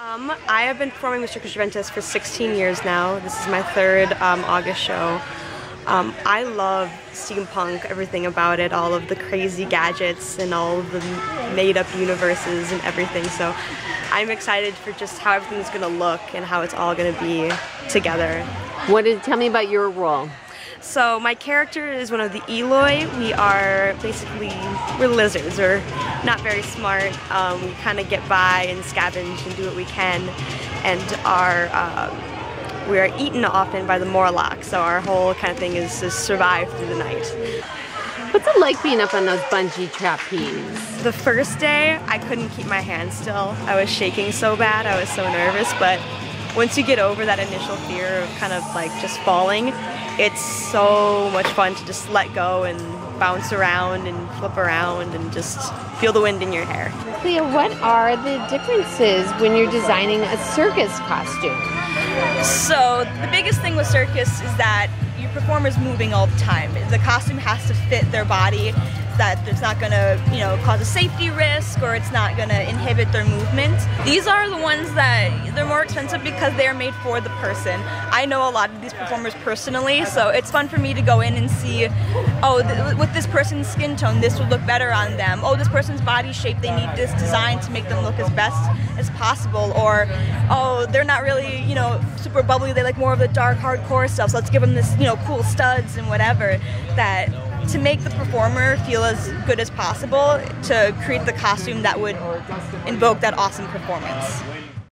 Um, I have been performing with Circus Juventus for 16 years now. This is my third um, August show. Um, I love steampunk, everything about it, all of the crazy gadgets and all of the made up universes and everything. So I'm excited for just how everything's going to look and how it's all going to be together. What is, tell me about your role. So my character is one of the Eloi. We are basically, we're lizards. We're not very smart. Um, we kind of get by and scavenge and do what we can. And are, um, we are eaten often by the Morlocks. So our whole kind of thing is to survive through the night. What's it like being up on those bungee trapeze? The first day, I couldn't keep my hands still. I was shaking so bad, I was so nervous, but once you get over that initial fear of kind of like just falling, it's so much fun to just let go and bounce around and flip around and just feel the wind in your hair. Leah, what are the differences when you're designing a circus costume? So, the biggest thing with circus is that your performer's moving all the time. The costume has to fit their body that it's not going to, you know, cause a safety risk or it's not going to inhibit their movement. These are the ones that they're more expensive because they're made for the person. I know a lot of these performers personally, so it's fun for me to go in and see, oh, th with this person's skin tone, this would look better on them. Oh, this person's body shape, they need this design to make them look as best as possible. Or, oh, they're not really, you know, super bubbly, they like more of the dark, hardcore stuff, so let's give them this, you know, cool studs and whatever that to make the performer as good as possible to create the costume that would invoke that awesome performance.